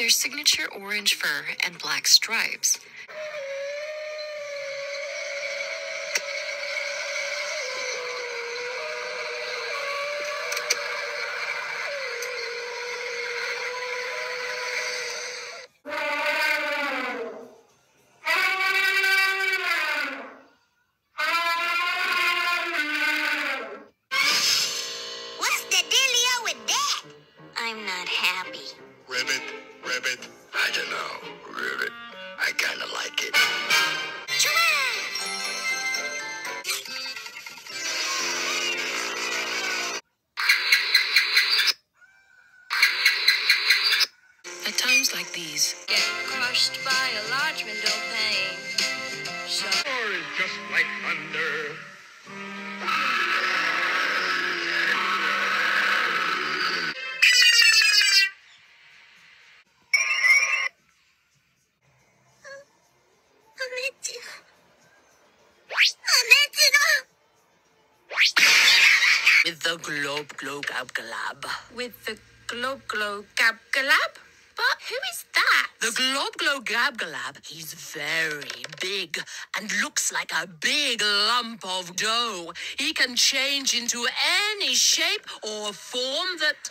their signature orange fur and black stripes. What's the dealio with that? I'm not happy. Ribbit, ribbit. I don't know. Ribbit. I kinda like it. At times like these, Get crushed by a large window pane. So is just like thunder. With the globe glow gab glab. with the glow glow gab galab. But who is that? The globe glow gab glab. He's very big and looks like a big lump of dough. He can change into any shape or form that.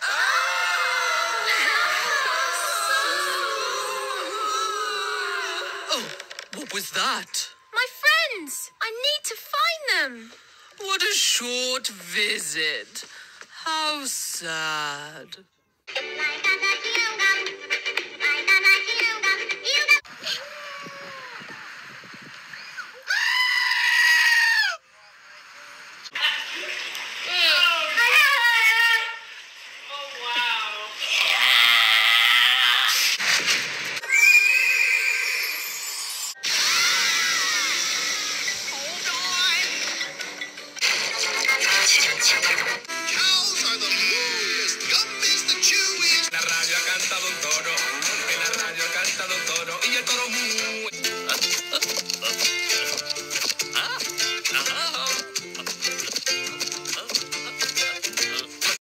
Oh, what was that? My friends. I need to find them. What a short visit. How sad.